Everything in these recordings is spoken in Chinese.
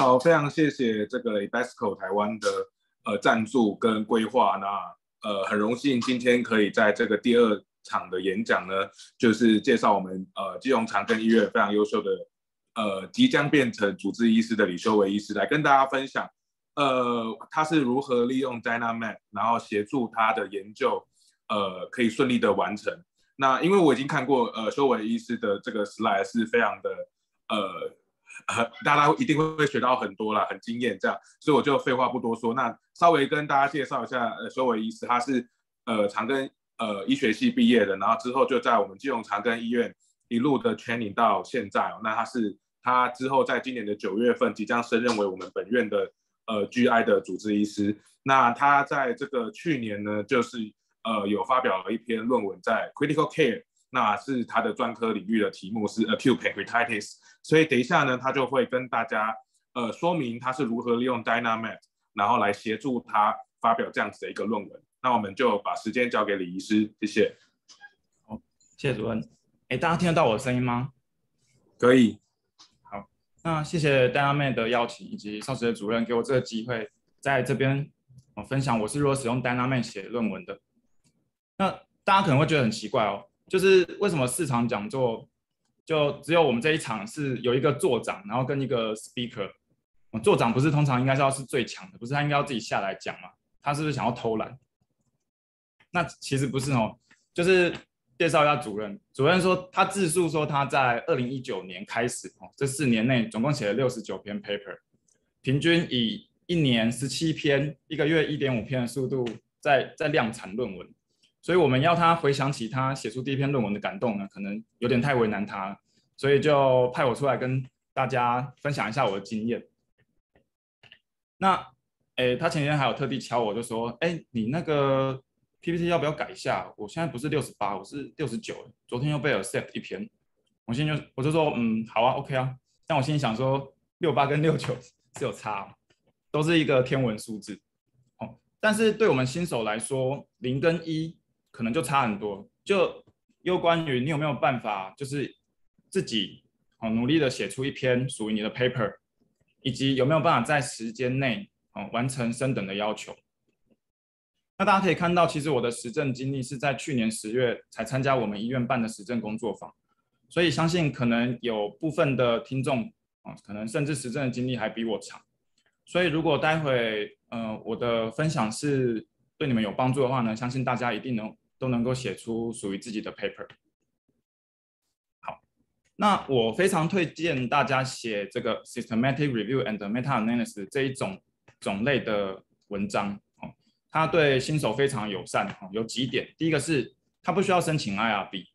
好，非常谢谢这个 Ebasco 台湾的呃赞助跟规划。那呃很荣幸今天可以在这个第二场的演讲呢，就是介绍我们呃基隆长庚医院非常优秀的呃即将变成主治医师的李修伟医师来跟大家分享，呃他是如何利用 Dynamic，然后协助他的研究呃可以顺利的完成。那因为我已经看过呃修伟医师的这个 slide 是非常的呃。大家一定会会学到很多啦，很惊艳这样，所以我就废话不多说，那稍微跟大家介绍一下，呃，修伟医师他是呃长庚呃医学系毕业的，然后之后就在我们基隆长庚医院一路的 training 到现在哦，那他是他之后在今年的九月份即将升任为我们本院的呃 GI 的主治医师，那他在这个去年呢，就是呃有发表了一篇论文在 Critical Care。那是他的专科领域的题目是 acute pancreatitis，所以等一下呢，他就会跟大家呃说明他是如何利用 Dynamic，然后来协助他发表这样子的一个论文。那我们就把时间交给李医师，谢谢。好，谢谢主任。哎，大家听得到我的声音吗？可以。好，那谢谢 Dynamic 的邀请以及上次的主任给我这个机会，在这边我分享我是如何使用 Dynamic 写论文的。那大家可能会觉得很奇怪哦。就是为什么四场讲座就只有我们这一场是有一个座长，然后跟一个 speaker。座长不是通常应该是要是最强的，不是他应该要自己下来讲嘛？他是不是想要偷懒？那其实不是哦，就是介绍一下主任。主任说他自述说他在二零一九年开始哦，这四年内总共写了六十九篇 paper，平均以一年十七篇，一个月一点五篇的速度在在量产论文。所以我们要他回想起他写出第一篇论文的感动呢，可能有点太为难他了，所以就派我出来跟大家分享一下我的经验。那，诶，他前天还有特地敲我，就说，哎，你那个 PPT 要不要改一下？我现在不是六十八，我是六十九，昨天又被 accept 一篇。我心就我就说，嗯，好啊，OK 啊。但我心里想说，六八跟六九 是有差，都是一个天文数字。哦，但是对我们新手来说，零跟一。可能就差很多，就又关于你有没有办法，就是自己哦努力的写出一篇属于你的 paper，以及有没有办法在时间内哦完成升等的要求。那大家可以看到，其实我的实证经历是在去年十月才参加我们医院办的实证工作坊，所以相信可能有部分的听众啊，可能甚至实证的经历还比我长。所以如果待会呃我的分享是对你们有帮助的话呢，相信大家一定能。都能够写出属于自己的 paper。好，那我非常推荐大家写这个 systematic review and meta analysis 这一种种类的文章哦，它对新手非常友善哦。有几点，第一个是它不需要申请 IRB，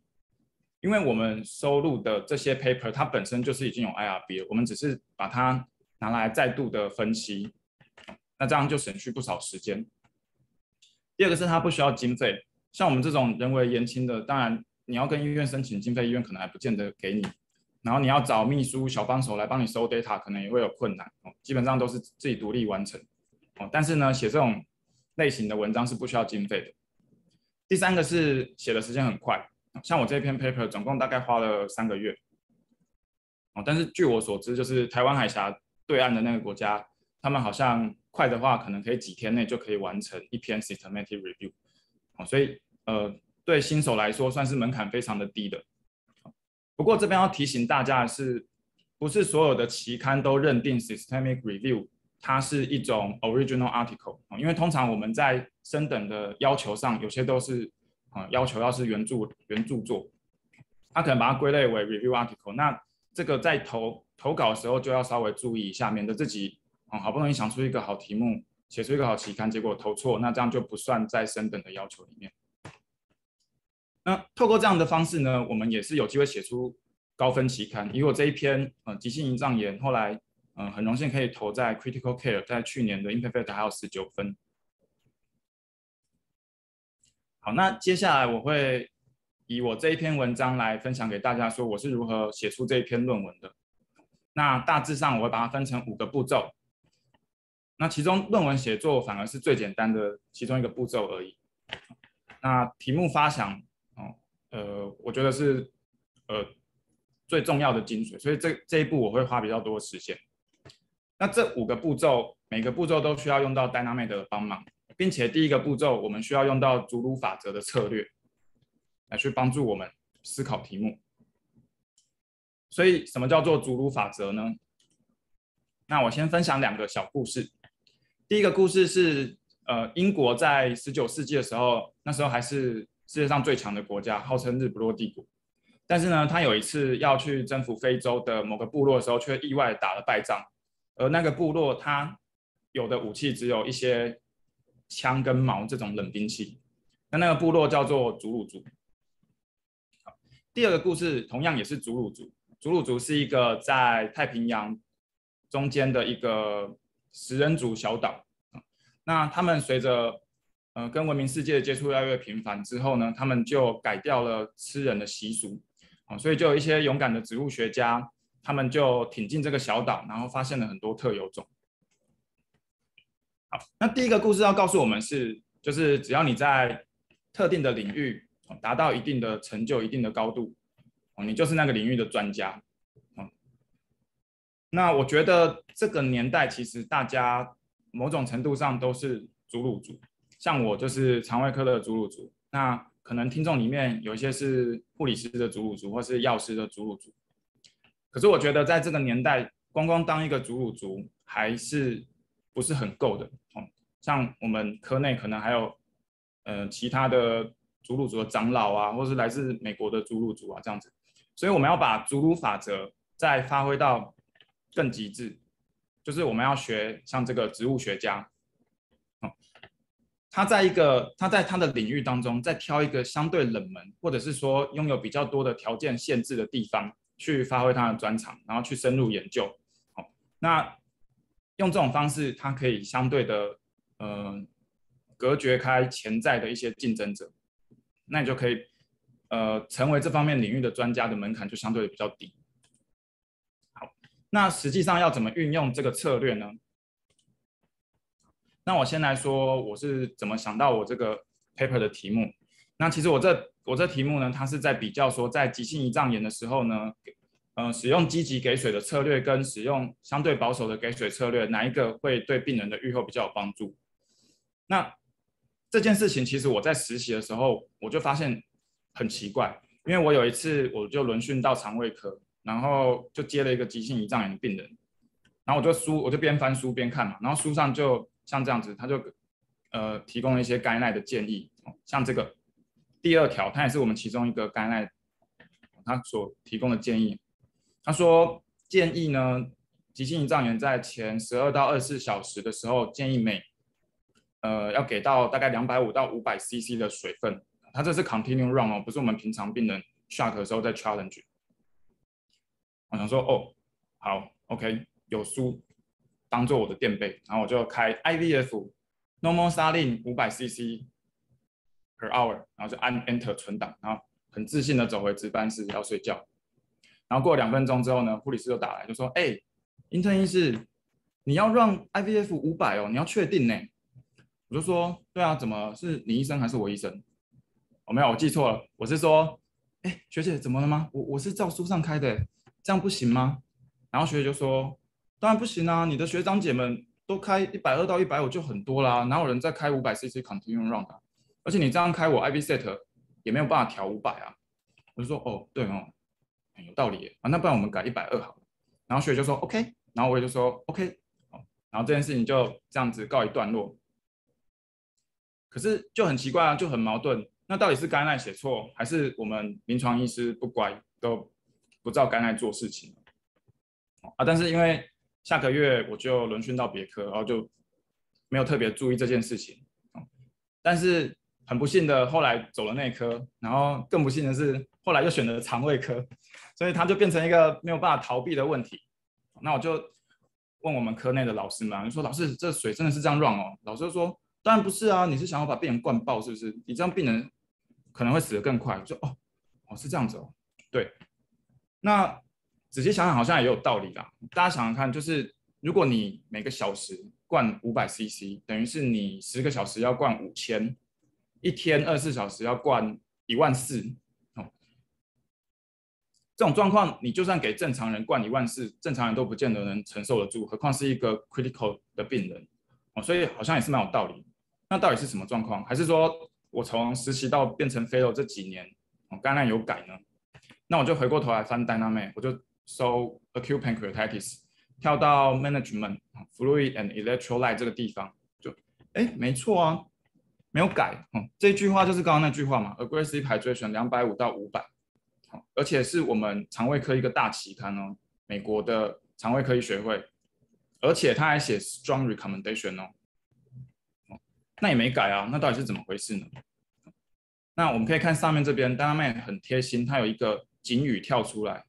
因为我们收录的这些 paper 它本身就是已经有 IRB 了我们只是把它拿来再度的分析，那这样就省去不少时间。第二个是它不需要经费。像我们这种人为言轻的，当然你要跟医院申请经费，医院可能还不见得给你。然后你要找秘书、小帮手来帮你收 data，可能也会有困难哦。基本上都是自己独立完成哦。但是呢，写这种类型的文章是不需要经费的。第三个是写的时间很快，像我这篇 paper 总共大概花了三个月哦。但是据我所知，就是台湾海峡对岸的那个国家，他们好像快的话，可能可以几天内就可以完成一篇 systematic review 哦。所以呃，对新手来说算是门槛非常的低的。不过这边要提醒大家的是，不是所有的期刊都认定 systemic review 它是一种 original article，因为通常我们在升等的要求上，有些都是啊要求要是原著原著作，他可能把它归类为 review article。那这个在投投稿的时候就要稍微注意一下，免得自己啊好不容易想出一个好题目，写出一个好期刊，结果投错，那这样就不算在升等的要求里面。那透过这样的方式呢，我们也是有机会写出高分期刊。以我这一篇呃急性胰脏炎，后来嗯很荣幸可以投在 Critical Care，在去年的 Imperfect 还有十九分。好，那接下来我会以我这一篇文章来分享给大家，说我是如何写出这一篇论文的。那大致上我会把它分成五个步骤。那其中论文写作反而是最简单的其中一个步骤而已。那题目发想。呃，我觉得是呃最重要的精髓，所以这这一步我会花比较多时间。那这五个步骤，每个步骤都需要用到 Dynamic 的帮忙，并且第一个步骤我们需要用到祖鲁法则的策略来去帮助我们思考题目。所以，什么叫做祖鲁法则呢？那我先分享两个小故事。第一个故事是，呃，英国在十九世纪的时候，那时候还是世界上最强的国家，号称日不落帝国。但是呢，他有一次要去征服非洲的某个部落的时候，却意外打了败仗。而那个部落，他有的武器只有一些枪跟矛这种冷兵器。那那个部落叫做祖鲁族。第二个故事同样也是祖鲁族。祖鲁族是一个在太平洋中间的一个食人族小岛，那他们随着呃跟文明世界的接触越来越频繁之后呢，他们就改掉了吃人的习俗，啊，所以就有一些勇敢的植物学家，他们就挺进这个小岛，然后发现了很多特有种。好，那第一个故事要告诉我们是，就是只要你在特定的领域达到一定的成就、一定的高度。哦，你就是那个领域的专家，那我觉得这个年代其实大家某种程度上都是祖鲁族，像我就是肠胃科的祖鲁族，那可能听众里面有一些是护理师的祖鲁族，或是药师的祖鲁族，可是我觉得在这个年代，光光当一个祖鲁族还是不是很够的，哦，像我们科内可能还有呃其他的祖鲁族的长老啊，或是来自美国的祖鲁族啊这样子。所以我们要把祖鲁法则再发挥到更极致，就是我们要学像这个植物学家，哦，他在一个他在他的领域当中，再挑一个相对冷门或者是说拥有比较多的条件限制的地方去发挥他的专长，然后去深入研究，好，那用这种方式，他可以相对的呃隔绝开潜在的一些竞争者，那你就可以。呃，成为这方面领域的专家的门槛就相对比较低。好，那实际上要怎么运用这个策略呢？那我先来说，我是怎么想到我这个 paper 的题目。那其实我这我这题目呢，它是在比较说，在急性胰脏炎的时候呢，呃，使用积极给水的策略跟使用相对保守的给水策略，哪一个会对病人的预后比较有帮助？那这件事情其实我在实习的时候，我就发现。很奇怪，因为我有一次我就轮训到肠胃科，然后就接了一个急性胰脏炎的病人，然后我就书我就边翻书边看嘛，然后书上就像这样子，他就呃提供了一些该奈的建议，像这个第二条，它也是我们其中一个该奈他所提供的建议，他说建议呢急性胰脏炎在前十二到二十四小时的时候，建议每呃要给到大概两百五到五百 CC 的水分。他这是 continue run 哦，不是我们平常病人 shock 的时候在 challenge。我想说，哦，好，OK，有书当做我的垫背，然后我就开 IVF normal saline 五百 CC per hour，然后就按 enter 存档，然后很自信的走回值班室要睡觉。然后过了两分钟之后呢，护理师就打来，就说，哎，intern 医师，你要让 IVF 五百哦，你要确定呢？我就说，对啊，怎么是你医生还是我医生？我没有，我记错了。我是说，哎，学姐怎么了吗？我我是照书上开的，这样不行吗？然后学姐就说，当然不行啊，你的学长姐们都开一百二到一百五就很多啦，哪有人在开五百 CC continue run 的？而且你这样开我 IV set 也没有办法调五百啊。我就说，哦，对哦，有道理啊，那不然我们改一百二好了。然后学姐就说 OK，然后我也就说 OK，然后这件事情就这样子告一段落。可是就很奇怪啊，就很矛盾。那到底是肝癌写错，还是我们临床医师不乖，都不照肝癌做事情？啊，但是因为下个月我就轮训到别科，然后就没有特别注意这件事情。但是很不幸的，后来走了内科，然后更不幸的是，后来又选择肠胃科，所以它就变成一个没有办法逃避的问题。那我就问我们科内的老师们，就说：“老师，这水真的是这样乱哦？”老师就说：“当然不是啊，你是想要把病人灌爆是不是？你这样病人。”可能会死得更快，就哦哦是这样子哦，对，那仔细想想好像也有道理啦。大家想想看，就是如果你每个小时灌五百 CC，等于是你十个小时要灌五千，一天二十四小时要灌一万四哦。这种状况，你就算给正常人灌一万四，正常人都不见得能承受得住，何况是一个 critical 的病人哦，所以好像也是蛮有道理。那到底是什么状况？还是说我从实习到变成 fellow 这几年，哦，肝癌有改呢？那我就回过头来翻 Dynamic，我就搜 acute pancreatitis，跳到 management fluid and electrolyte 这个地方，就哎，没错啊，没有改。哦，这句话就是刚刚那句话嘛，aggressive hydration 两百五到五百。而且是我们肠胃科一个大期刊哦，美国的肠胃科医学会，而且他还写 strong recommendation 哦，那也没改啊，那到底是怎么回事呢？那我们可以看上面这边 d a n a m 很贴心，他有一个警语跳出来，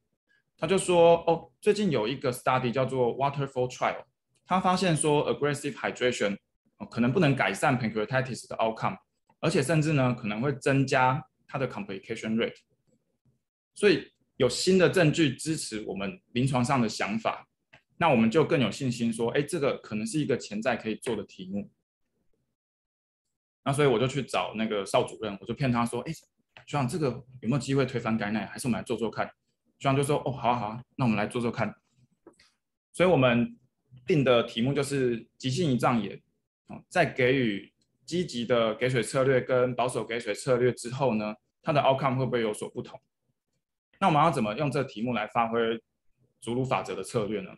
他就说哦，最近有一个 study 叫做 Waterfall Trial，他发现说 aggressive hydration 哦可能不能改善 pancreatitis 的 outcome，而且甚至呢可能会增加它的 complication rate。所以有新的证据支持我们临床上的想法，那我们就更有信心说，哎，这个可能是一个潜在可以做的题目。那所以我就去找那个邵主任，我就骗他说，哎，学长，这个有没有机会推翻该奈？还是我们来做做看？学长就说，哦，好啊好啊，那我们来做做看。所以我们定的题目就是急性胰脏炎，哦，在给予积极的给水策略跟保守给水策略之后呢，它的 outcome 会不会有所不同？那我们要怎么用这题目来发挥祖鲁法则的策略呢？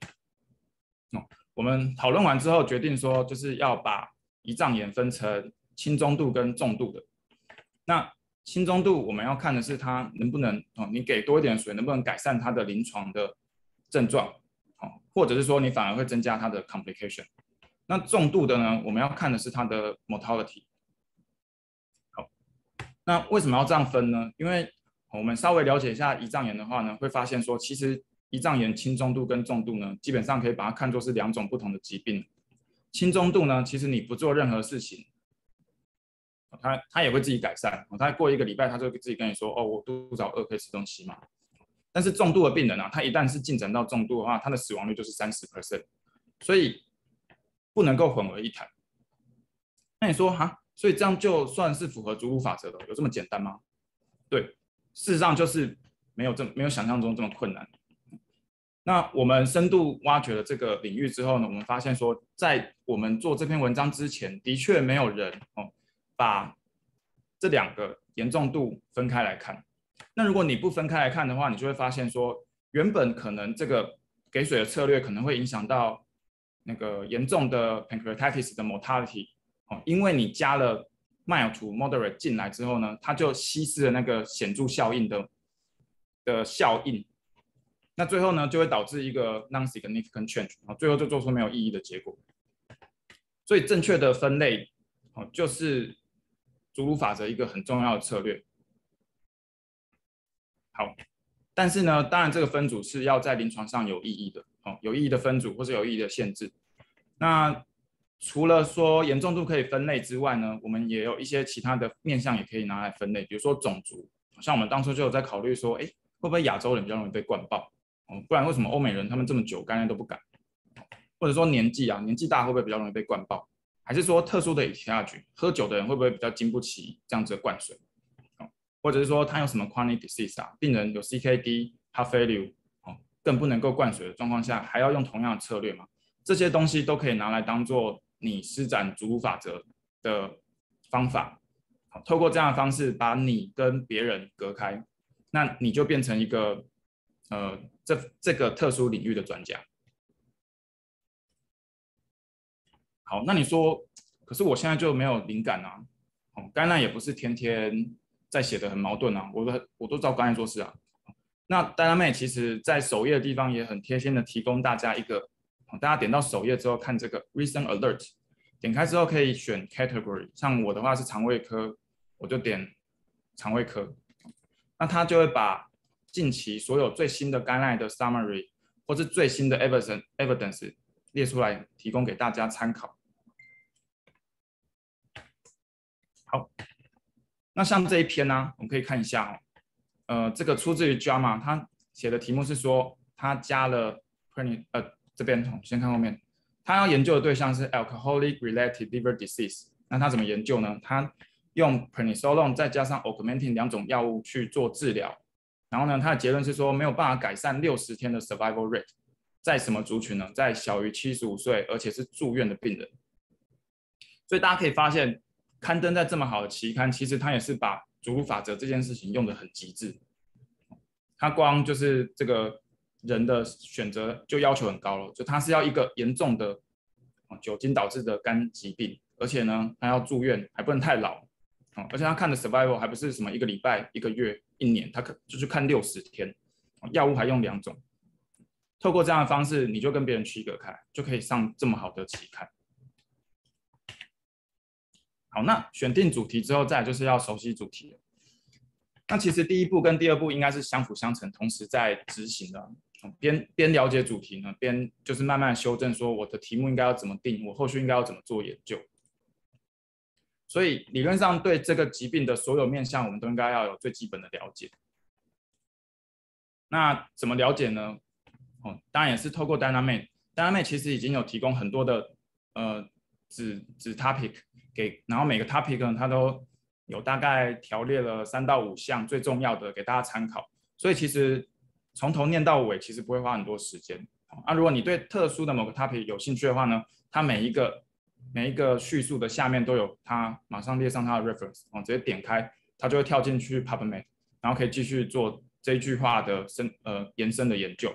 哦，我们讨论完之后决定说，就是要把胰脏炎分成轻中度跟重度的。那轻中度我们要看的是它能不能哦，你给多一点水能不能改善它的临床的症状，哦，或者是说你反而会增加它的 complication。那重度的呢，我们要看的是它的 mortality。好，那为什么要这样分呢？因为我们稍微了解一下胰脏炎的话呢，会发现说，其实胰脏炎轻中度跟重度呢，基本上可以把它看作是两种不同的疾病。轻中度呢，其实你不做任何事情，他他也会自己改善。他过一个礼拜，他就自己跟你说，哦，我肚子饿，可以吃东西嘛。但是重度的病人啊，他一旦是进展到重度的话，他的死亡率就是三十 percent，所以不能够混为一谈。那你说哈，所以这样就算是符合祖鲁法则的，有这么简单吗？对。事实上就是没有这没有想象中这么困难。那我们深度挖掘了这个领域之后呢，我们发现说，在我们做这篇文章之前，的确没有人哦把这两个严重度分开来看。那如果你不分开来看的话，你就会发现说，原本可能这个给水的策略可能会影响到那个严重的 pancreatitis 的 mortality 哦，因为你加了。mild to moderate 进来之后呢，它就稀释了那个显著效应的的效应，那最后呢就会导致一个 non-significant change，啊，最后就做出没有意义的结果。所以正确的分类，哦，就是祖鲁法则一个很重要的策略。好，但是呢，当然这个分组是要在临床上有意义的，哦，有意义的分组或者有意义的限制。那除了说严重度可以分类之外呢，我们也有一些其他的面向也可以拿来分类，比如说种族，像我们当初就有在考虑说，哎，会不会亚洲人比较容易被灌爆？哦，不然为什么欧美人他们这么久肝炎都不敢？或者说年纪啊，年纪大会不会比较容易被灌爆？还是说特殊的以下菌喝酒的人会不会比较经不起这样子灌水？哦，或者是说他有什么 chronic disease 啊，病人有 CKD、heart failure，哦，更不能够灌水的状况下，还要用同样的策略吗？这些东西都可以拿来当做。你施展祖鲁法则的方法，好，透过这样的方式把你跟别人隔开，那你就变成一个呃这这个特殊领域的专家。好，那你说，可是我现在就没有灵感啊，哦，刚才也不是天天在写的很矛盾啊，我都我都照刚才做事啊。那大家妹其实在首页的地方也很贴心的提供大家一个。大家点到首页之后看这个 Recent Alert，点开之后可以选 Category，像我的话是肠胃科，我就点肠胃科，那它就会把近期所有最新的肝癌的 Summary 或是最新的 Evidence Evidence 列出来，提供给大家参考。好，那像这一篇呢，我们可以看一下哦，呃，这个出自于 JAMA，他写的题目是说他加了 pran，呃。这边先看后面，他要研究的对象是 alcoholic-related liver disease。那他怎么研究呢？他用 prednisolone 再加上 augmentin 两种药物去做治疗。然后呢，他的结论是说没有办法改善六十天的 survival rate，在什么族群呢？在小于七十五岁而且是住院的病人。所以大家可以发现，刊登在这么好的期刊，其实他也是把主乳法则这件事情用的很极致。他光就是这个人的选择就要求很高了，就他是要一个严重的酒精导致的肝疾病，而且呢，他要住院，还不能太老。而且他看的 survival 还不是什么一个礼拜、一个月、一年，他可就是看六十天，药物还用两种。透过这样的方式，你就跟别人区隔开，就可以上这么好的期刊。好，那选定主题之后，再就是要熟悉主题。那其实第一步跟第二步应该是相辅相成，同时在执行的。边边了解主题呢，边就是慢慢修正，说我的题目应该要怎么定，我后续应该要怎么做研究。所以理论上对这个疾病的所有面向，我们都应该要有最基本的了解。那怎么了解呢？哦，当然也是透过 Dynamic，Dynamic 其实已经有提供很多的呃子子 topic 给，然后每个 topic 呢，它都有大概条列了三到五项最重要的给大家参考。所以其实从头念到尾，其实不会花很多时间。啊，如果你对特殊的某个 topic 有兴趣的话呢，它每一个。每一个叙述的下面都有它，马上列上它的 reference 哦，直接点开，它就会跳进去 PubMed，然后可以继续做这一句话的深呃延伸的研究。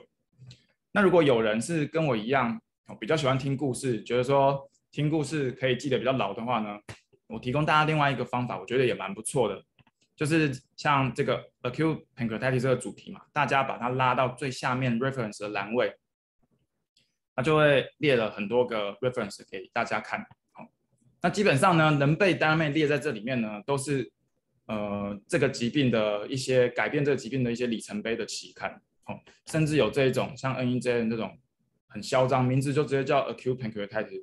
那如果有人是跟我一样哦，比较喜欢听故事，觉得说听故事可以记得比较牢的话呢，我提供大家另外一个方法，我觉得也蛮不错的，就是像这个 acute pancreatitis 这个主题嘛，大家把它拉到最下面 reference 的栏位。它就会列了很多个 reference 给大家看，好，那基本上呢，能被单妹列在这里面呢，都是呃这个疾病的一些改变这个疾病的一些里程碑的期刊，哦，甚至有这一种像 NEJM 这种很嚣张，名字就直接叫 acute pancreatitis，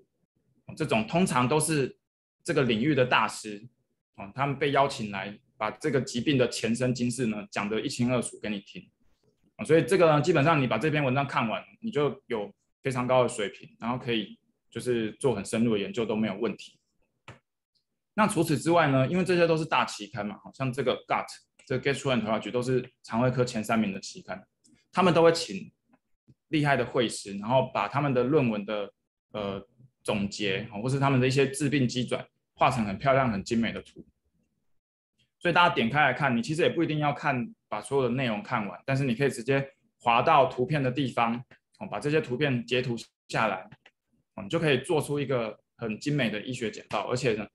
这种通常都是这个领域的大师，哦，他们被邀请来把这个疾病的前生今世呢讲得一清二楚给你听，啊，所以这个呢，基本上你把这篇文章看完，你就有。非常高的水平，然后可以就是做很深入的研究都没有问题。那除此之外呢？因为这些都是大期刊嘛，好像这个 Gut、这个 Gastroenterology 都是肠胃科前三名的期刊，他们都会请厉害的会师，然后把他们的论文的呃总结，或是他们的一些治病机转，画成很漂亮、很精美的图。所以大家点开来看，你其实也不一定要看把所有的内容看完，但是你可以直接滑到图片的地方哦。把这些图片截图下来，你就可以做出一个很精美的医学简报，而且呢，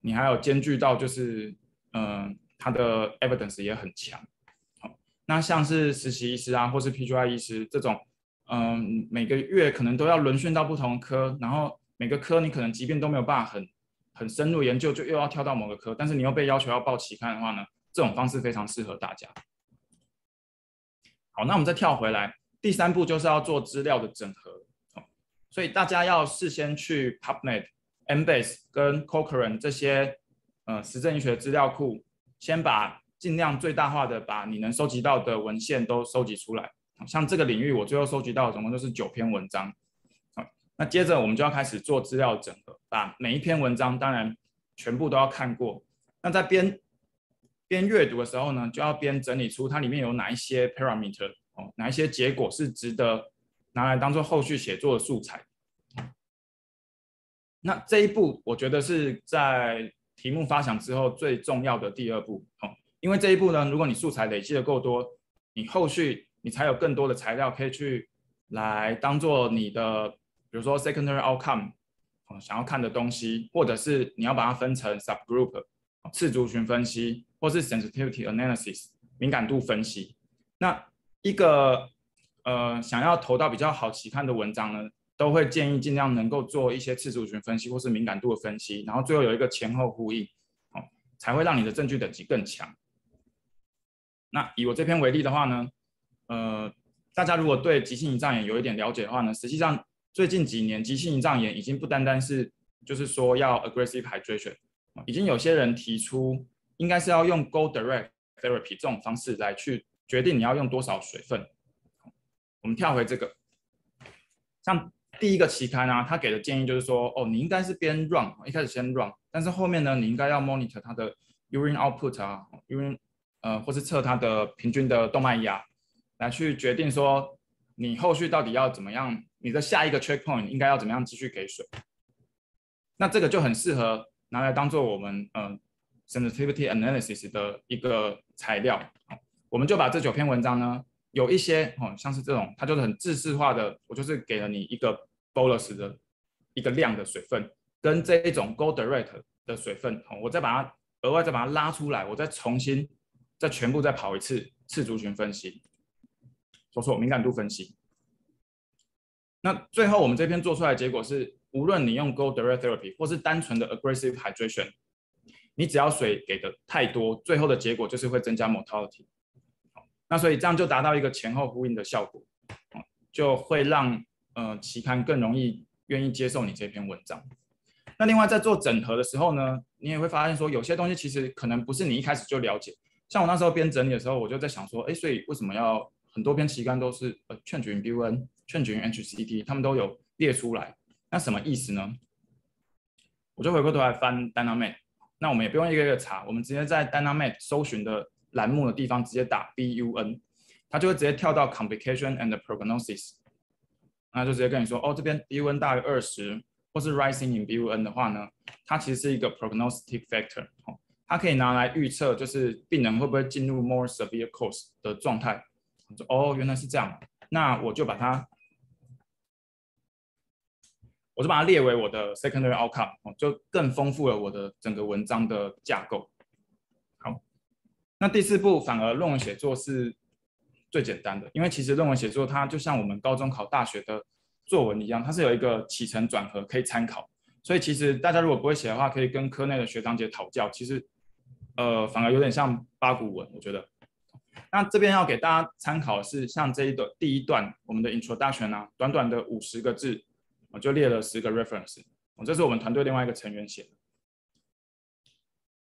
你还有兼具到就是，嗯，它的 evidence 也很强。好，那像是实习医师啊，或是 PGY 医师这种，嗯，每个月可能都要轮训到不同科，然后每个科你可能即便都没有办法很很深入研究，就又要跳到某个科，但是你又被要求要报期刊的话呢，这种方式非常适合大家。好，那我们再跳回来。第三步就是要做资料的整合，所以大家要事先去 PubMed、Embase 跟 Cochrane 这些呃实证医学资料库，先把尽量最大化的把你能收集到的文献都收集出来。像这个领域，我最后收集到总共就是九篇文章。那接着我们就要开始做资料整合，把每一篇文章当然全部都要看过。那在边边阅读的时候呢，就要边整理出它里面有哪一些 parameter 哦。哪一些结果是值得拿来当做后续写作的素材？那这一步，我觉得是在题目发想之后最重要的第二步哦。因为这一步呢，如果你素材累积的够多，你后续你才有更多的材料可以去来当做你的，比如说 secondary outcome 哦，想要看的东西，或者是你要把它分成 subgroup 次族群分析，或是 sensitivity analysis 敏感度分析，那。一个呃想要投到比较好期刊的文章呢，都会建议尽量能够做一些次族群分析或是敏感度的分析，然后最后有一个前后呼应，哦，才会让你的证据等级更强。那以我这篇为例的话呢，呃，大家如果对急性胰脏炎有一点了解的话呢，实际上最近几年急性胰脏炎已经不单单是就是说要 aggressive hydration，已经有些人提出应该是要用 go direct therapy 这种方式来去。决定你要用多少水分。我们跳回这个，像第一个期刊啊，他给的建议就是说，哦，你应该是边 run，一开始先 run，但是后面呢，你应该要 monitor 它的 urine output 啊，urine 呃，或是测它的平均的动脉压，来去决定说你后续到底要怎么样，你的下一个 checkpoint 应该要怎么样继续给水。那这个就很适合拿来当做我们呃 sensitivity analysis 的一个材料。我们就把这九篇文章呢，有一些哦，像是这种，它就是很自式化的，我就是给了你一个 bolus 的一个量的水分，跟这一种 go direct 的水分，我再把它额外再把它拉出来，我再重新再全部再跑一次次族群分析，说错敏感度分析。那最后我们这篇做出来结果是，无论你用 go direct therapy 或是单纯的 aggressive hydration，你只要水给的太多，最后的结果就是会增加 mortality。那所以这样就达到一个前后呼应的效果，就会让呃期刊更容易愿意接受你这篇文章。那另外在做整合的时候呢，你也会发现说有些东西其实可能不是你一开始就了解。像我那时候编整理的时候，我就在想说，哎，所以为什么要很多篇期刊都是呃劝举 BUN、劝举 HCT，他们都有列出来，那什么意思呢？我就回过头来翻 Dynamic，那我们也不用一个一个查，我们直接在 Dynamic 搜寻的。栏目的地方直接打 BUN，它就会直接跳到 complication and prognosis，那就直接跟你说，哦，这边 BUN 大于二十，或是 rising in BUN 的话呢，它其实是一个 prognostic factor，哦，它可以拿来预测，就是病人会不会进入 more severe course 的状态。哦，原来是这样，那我就把它，我就把它列为我的 secondary outcome，哦，就更丰富了我的整个文章的架构。好那第四步反而论文写作是最简单的，因为其实论文写作它就像我们高中考大学的作文一样，它是有一个起承转合可以参考。所以其实大家如果不会写的话，可以跟科内的学长姐讨教。其实呃反而有点像八股文，我觉得。那这边要给大家参考的是像这一段第一段我们的 introduction 啊，短短的五十个字，我就列了十个 reference，我这是我们团队另外一个成员写的。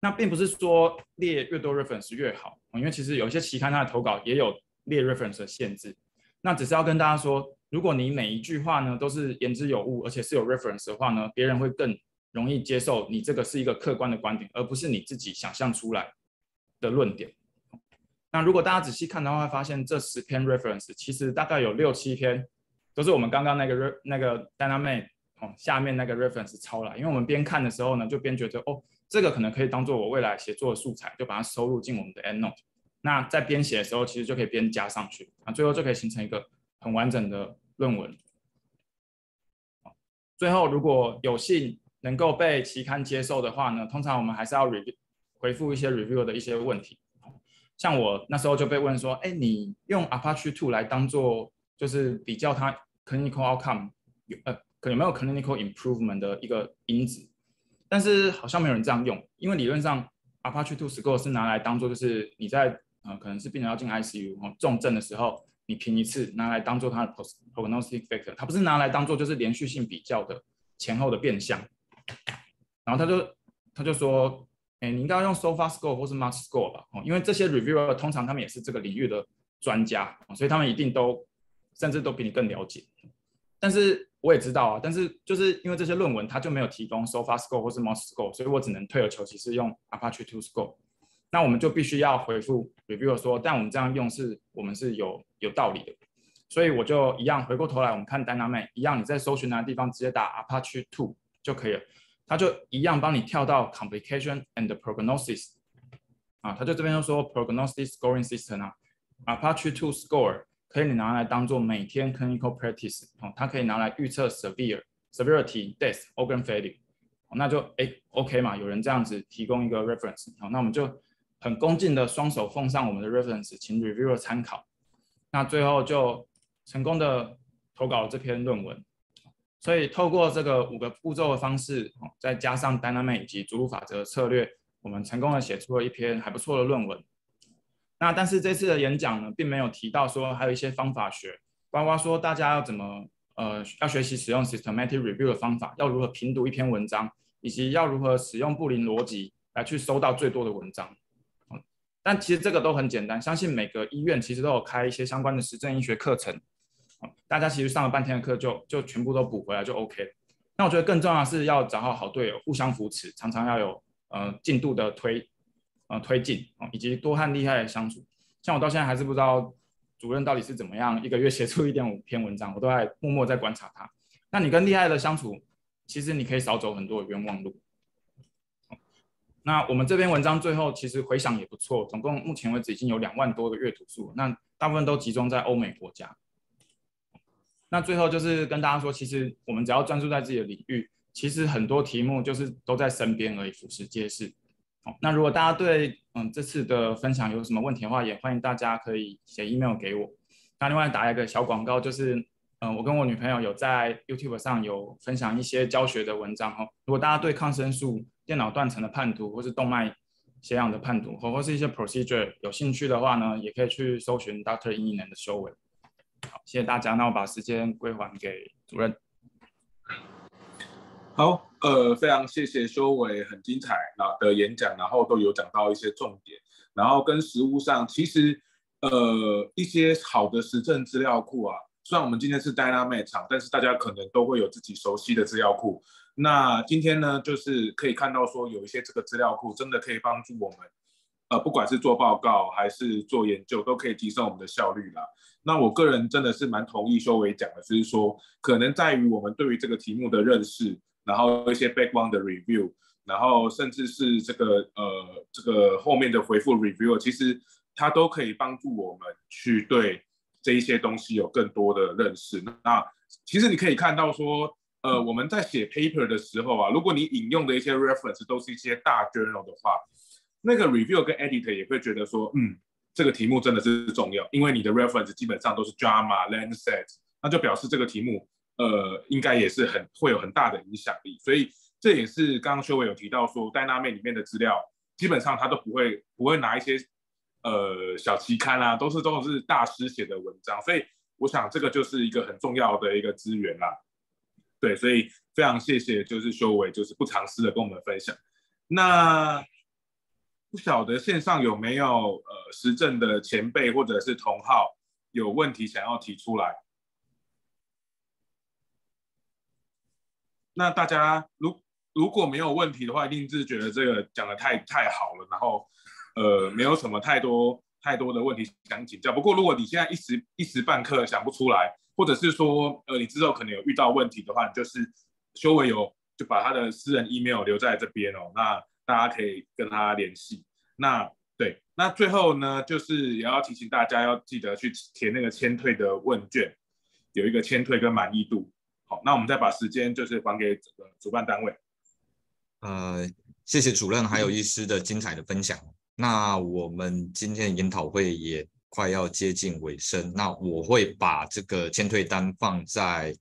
那并不是说列越多 reference 越好，因为其实有一些期刊它的投稿也有列 reference 的限制。那只是要跟大家说，如果你每一句话呢都是言之有物，而且是有 reference 的话呢，别人会更容易接受你这个是一个客观的观点，而不是你自己想象出来的论点。那如果大家仔细看的话，会发现这十篇 reference 其实大概有六七篇都是我们刚刚那个 re 那个 Dynamic 哦下面那个 reference 抄来，因为我们边看的时候呢，就边觉得哦。这个可能可以当做我未来写作的素材，就把它收录进我们的 EndNote。那在编写的时候，其实就可以边加上去，啊，最后就可以形成一个很完整的论文。最后如果有幸能够被期刊接受的话呢，通常我们还是要 review 回复一些 review 的一些问题。像我那时候就被问说，哎，你用 Apache Two 来当做就是比较它 clinical outcome 有呃，可有没有 clinical improvement 的一个因子？但是好像没有人这样用，因为理论上 Apache Two Score 是拿来当做就是你在呃可能是病人要进 ICU 哦重症的时候，你评一次拿来当做它的 post prognostic factor，它不是拿来当做就是连续性比较的前后的变相。然后他就他就说，哎，你应该用 SOFA Score 或是 Max Score 吧，哦，因为这些 reviewer 通常他们也是这个领域的专家，所以他们一定都甚至都比你更了解。但是我也知道啊，但是就是因为这些论文它就没有提供 SOFA Score 或是 m o s Score，所以我只能退而求其次用 Apache Two Score。那我们就必须要回复 reviewer 说，但我们这样用是我们是有有道理的。所以我就一样回过头来，我们看 Dynamic 一样，你在搜寻那个地方直接打 Apache Two 就可以了，它就一样帮你跳到 Complication and Prognosis 啊，它就这边就说 Prognosis Scoring System 啊，Apache Two Score。可以你拿来当做每天 clinical practice 哦，它可以拿来预测 severe severity death organ failure，那就哎 OK 嘛，有人这样子提供一个 reference，好，那我们就很恭敬的双手奉上我们的 reference，请 reviewer 参考。那最后就成功的投稿了这篇论文。所以透过这个五个步骤的方式，再加上 dynamic 以及主路法则策略，我们成功的写出了一篇还不错的论文。那但是这次的演讲呢，并没有提到说还有一些方法学，包括说大家要怎么呃要学习使用 systematic review 的方法，要如何评读一篇文章，以及要如何使用布林逻辑来去收到最多的文章。但其实这个都很简单，相信每个医院其实都有开一些相关的实证医学课程，大家其实上了半天的课就就全部都补回来就 OK。那我觉得更重要的是要找好好队友，互相扶持，常常要有呃进度的推。呃推进哦，以及多和厉害的相处。像我到现在还是不知道主任到底是怎么样一个月写出一点五篇文章，我都在默默在观察他。那你跟厉害的相处，其实你可以少走很多冤枉路。那我们这篇文章最后其实回想也不错，总共目前为止已经有两万多个阅读数，那大部分都集中在欧美国家。那最后就是跟大家说，其实我们只要专注在自己的领域，其实很多题目就是都在身边而已，俯拾皆是。好，那如果大家对嗯这次的分享有什么问题的话，也欢迎大家可以写 email 给我。那另外打一个小广告，就是嗯我跟我女朋友有在 YouTube 上有分享一些教学的文章哈。如果大家对抗生素、电脑断层的判读，或是动脉血氧的判读，或或是一些 procedure 有兴趣的话呢，也可以去搜寻 Doctor 殷一能的修为。好，谢谢大家。那我把时间归还给主任。好，呃，非常谢谢修伟，很精彩的演讲，然后都有讲到一些重点，然后跟实物上，其实呃一些好的实证资料库啊，虽然我们今天是 Dynamic 场，但是大家可能都会有自己熟悉的资料库。那今天呢，就是可以看到说有一些这个资料库真的可以帮助我们，呃，不管是做报告还是做研究，都可以提升我们的效率啦。那我个人真的是蛮同意修伟讲的，就是说可能在于我们对于这个题目的认识，然后一些 background 的 review，然后甚至是这个呃这个后面的回复 review，其实它都可以帮助我们去对这一些东西有更多的认识。那其实你可以看到说，呃，我们在写 paper 的时候啊，如果你引用的一些 reference 都是一些大 journal 的话，那个 review 跟 editor 也会觉得说，嗯。这个题目真的是重要，因为你的 reference 基本上都是 drama、Lancet，那就表示这个题目，呃，应该也是很会有很大的影响力。所以这也是刚刚修伟有提到说戴娜妹里面的资料基本上他都不会不会拿一些呃小期刊啊，都是都是大师写的文章。所以我想这个就是一个很重要的一个资源啦。对，所以非常谢谢就是修伟就是不藏私的跟我们分享。那。不晓得线上有没有呃实证的前辈或者是同号有问题想要提出来？那大家如如果没有问题的话，一定是觉得这个讲的太太好了，然后呃没有什么太多太多的问题想请教。不过如果你现在一时一时半刻想不出来，或者是说呃你之后可能有遇到问题的话，就是修伟有就把他的私人 email 留在这边哦。那大家可以跟他联系。那对，那最后呢，就是也要提醒大家要记得去填那个签退的问卷，有一个签退跟满意度。好，那我们再把时间就是还给整个主办单位。呃，谢谢主任还有医师的精彩的分享。那我们今天的研讨会也快要接近尾声，那我会把这个签退单放在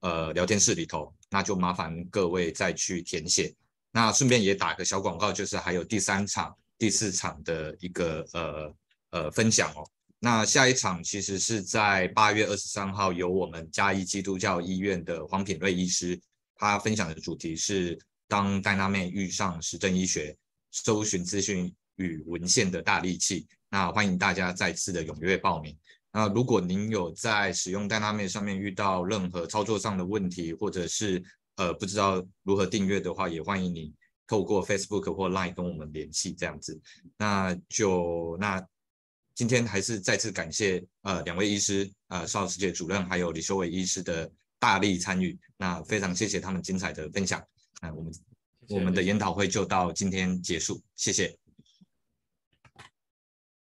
呃聊天室里头，那就麻烦各位再去填写。那顺便也打个小广告，就是还有第三场、第四场的一个呃呃分享哦。那下一场其实是在八月二十三号，由我们嘉义基督教医院的黄品瑞医师，他分享的主题是当戴娜妹遇上实证医学，搜寻资讯与文献的大利器。那欢迎大家再次的踊跃报名。那如果您有在使用戴娜妹上面遇到任何操作上的问题，或者是呃，不知道如何订阅的话，也欢迎你透过 Facebook 或 Line 跟我们联系这样子。那就那今天还是再次感谢呃两位医师，呃邵世杰主任还有李修伟医师的大力参与。那非常谢谢他们精彩的分享。那我们我们的研讨会就到今天结束，谢谢。